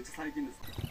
めっちゃ最近です